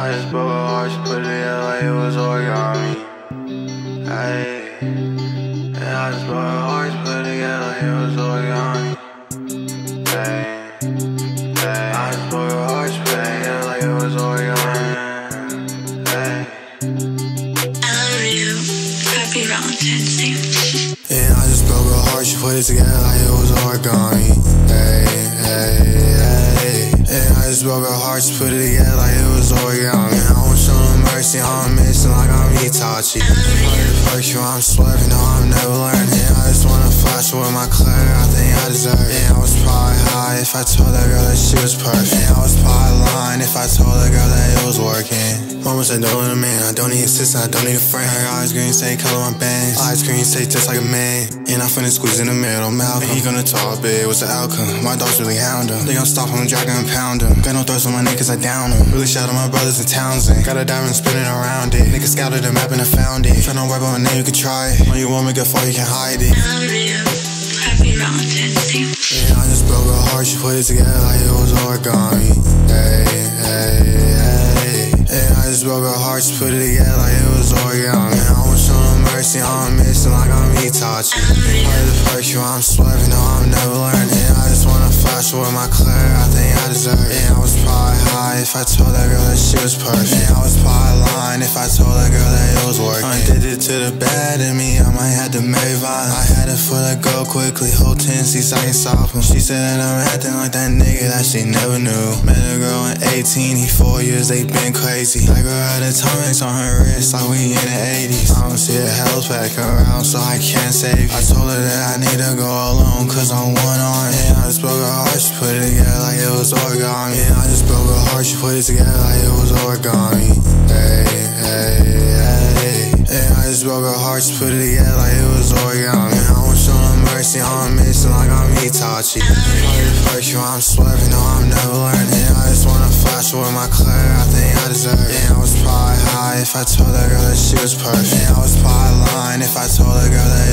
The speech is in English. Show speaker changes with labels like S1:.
S1: I just broke her heart, she put it together like it was origami. Hey, yeah, I just broke her heart, she put it together like it was origami. Hey, I just broke her heart, she put it like it was origami.
S2: I love you.
S3: I just broke her heart, she put it together like it was origami. Hey, just broke her heart, she put it together like it was origami. I won't show no mercy, I'm missing like I'm Itachi. You, I'm swerving, no, I'm never learning. I just wanna flash with my Claire, I think I deserve it. Yeah, I was probably high if I told that girl that she was perfect. Yeah, I was probably lying if I told that girl that it was working. Mama said, don't let a man, I don't need a sister, I don't need a friend. Her eyes green, say color my bangs. Eyes green, say just like a man. And I finna squeeze in the middle, Malcolm. He gonna talk big, what's the outcome? My dogs really hound him. They gon' stop him, drag him, pound him. Got no thirst on my neck cause I down him. Really shout out my brothers in Townsend. Got a diamond spinning around it. Niggas scouted the map and I found it. Tryna wipe on my name, you can try it. When you want me good for, you can hide it.
S2: I love you. Happy Valentine's Day.
S3: Yeah, I just broke her heart, she put it together like it was origami. Hey, hey, hey. Yeah, I just broke her heart, she put it together like it was origami. I won't show no mercy, I'm like I'm Itachi. The first you, I'm swerving, no, I'm never learning. I just wanna flash with my Claire, I think I deserve it. I was probably high if I told that girl that she was perfect. I was probably lying if I told that girl that it was working. Addicted to the bad in I to marry violence. I had it for that girl quickly, whole tendencies I can stop him. She said that I'm acting like that nigga that she never knew. Met a girl in 18, he four years, they been crazy. That girl had atomics on her wrist, like we in the 80s. I don't see a hell's pack around, so I can't save you. I told her that I need to go alone, cause I'm one on Yeah, I just broke her heart, she put it together like it was origami. Yeah, I just broke her heart, she put it together like it was origami. Hey, I just broke her heart, she put it together like it was origami. I won't show no mercy, I'm missing like I'm Itachi. You, I'm swerving, no, I'm never learning. I just wanna flash with my Claire, I think I deserve it. Yeah, I was probably high if I told that girl that she was perfect. Yeah, I was probably lying if I told that girl that.